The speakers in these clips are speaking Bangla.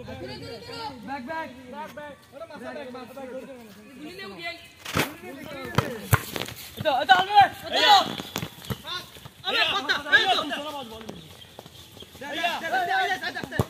ব্যাক ব্যাক ব্যাক ব্যাক ওরে মাথা ব্যাক মাথা ব্যাক ধরে ধরে গুলি নেউ গেল এটা এটা আলবে এটা আরে কথা এই তো চলো বল বল দে দে দে আস্তে আস্তে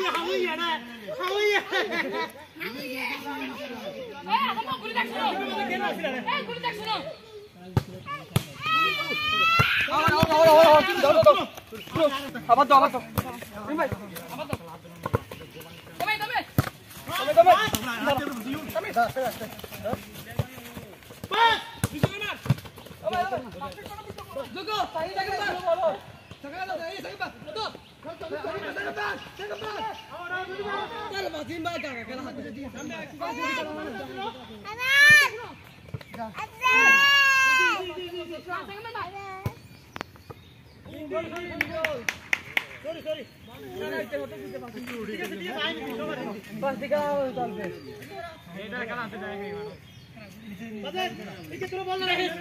いや、ハワイやな。ハワイや。え、あの、グリタクスの。え、グリタクスの。আবাদ আবাদ আবাদ সরি সরি বাস দিকা চলবে এটা খেলা হাতে যায় মানে বাদে একে তোর বল রাখিস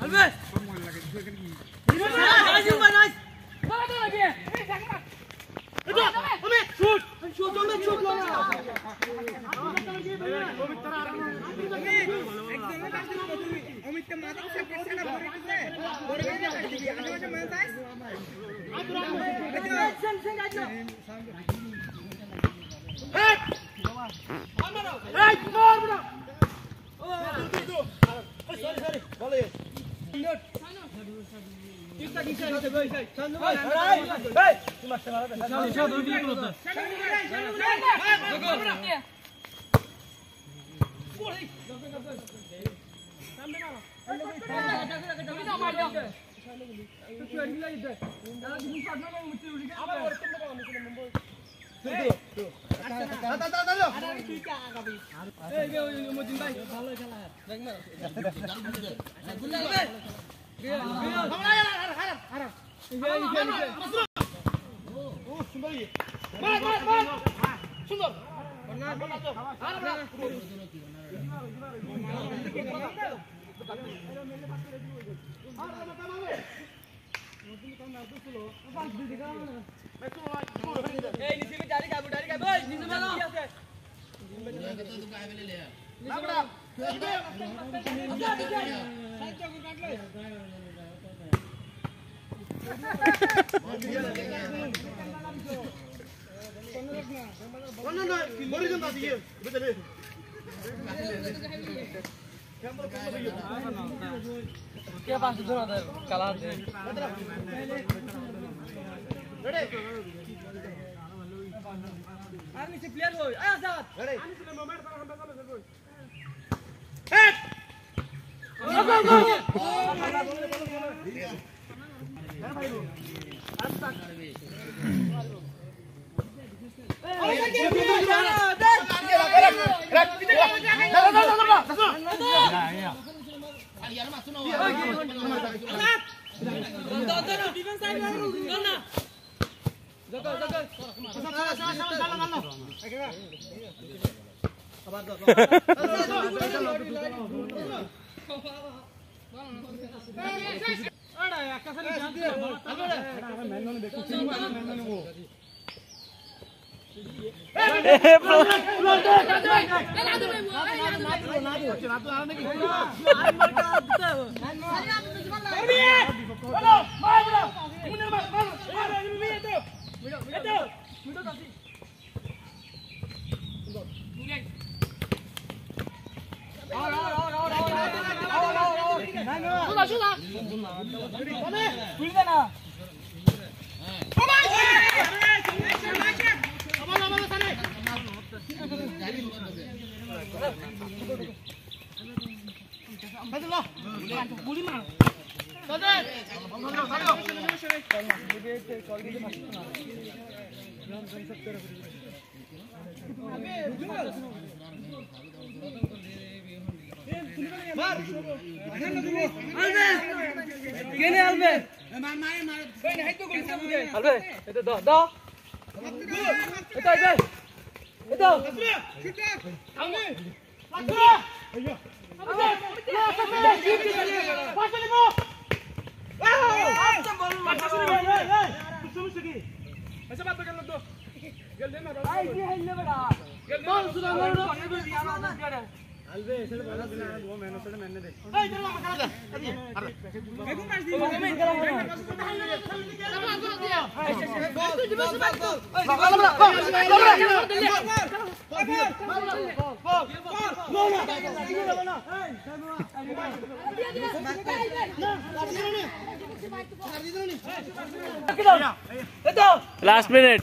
Alves! Alves! Sorry, sorry. Balay. Good. ভালো খেলা। Hey, Ayo, Ready? Army se player hoy. Aaya sath. Ready? না Bantu lo. Bantu, boleh mah. কেনে আলবে আলবে এটা দাও দাও এটা এটা এটা どうして? Last minute.